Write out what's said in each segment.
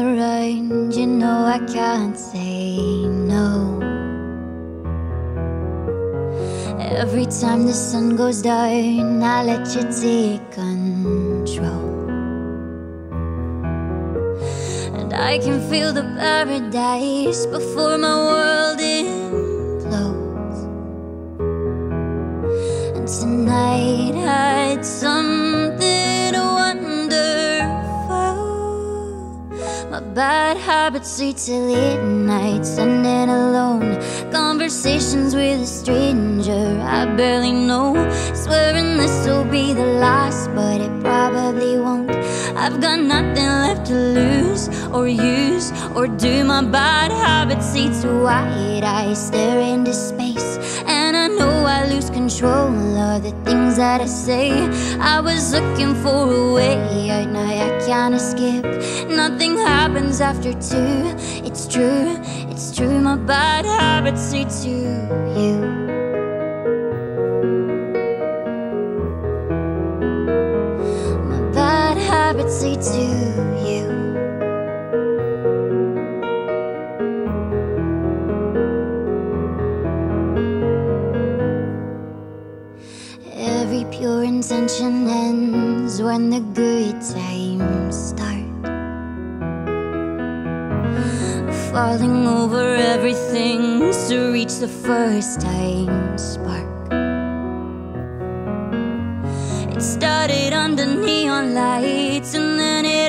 around, you know I can't say no. Every time the sun goes down, I let you take control. And I can feel the paradise before my world bad habits lead to late nights, standing alone. Conversations with a stranger I barely know. Swearing this will be the last, but it probably won't. I've got nothing left to lose or use or do. My bad habits see to white eyes stare into space, and know I lose control of the things that I say. I was looking for a way out, now I can't escape. Nothing happens after two. It's true, it's true. My bad habits say to you. My bad habits say to you. Intention ends when the good times start. Falling over everything to reach the first time spark. It started under neon lights and then it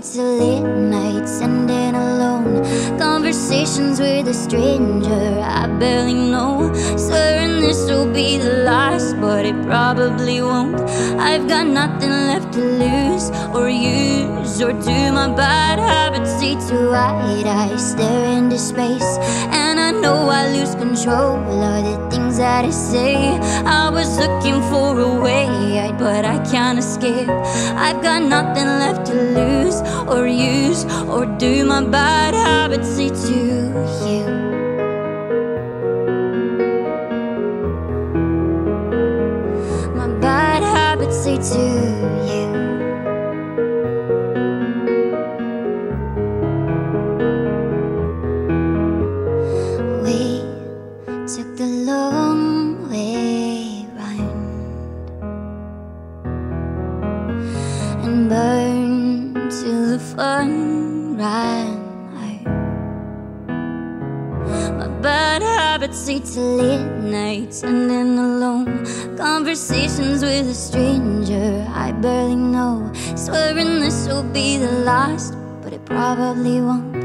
to late nights, ending alone. Conversations with a stranger I barely know. Swearing this will be the last, but it probably won't. I've got nothing left to lose or use or do. My bad habits lead to white eyes stare into space, and I know I lose control of the things that I say. I was looking for a way out, but I can't escape. I've got nothing left to lose use or do. My bad habits lead to you. My bad habits lead to you. We took the long way round and burned till the fun ran out. My bad habits lead to late nights and then alone conversations with a stranger I barely know. Swearing this will be the last, but it probably won't.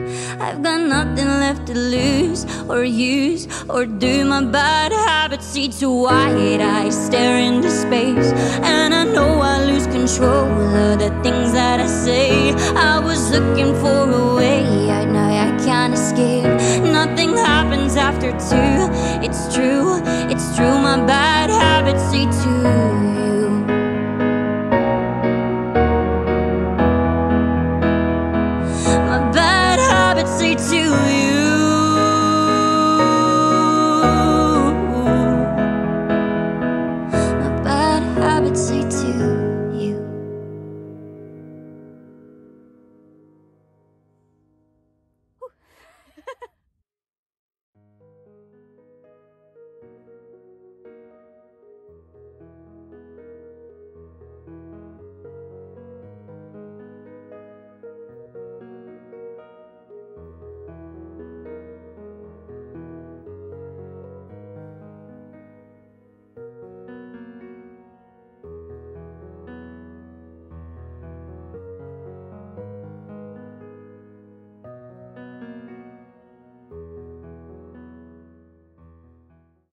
I've got nothing left to lose or use or do. My bad habits lead to white eyes stare happens after two. It's true, it's true. My bad habits lead to.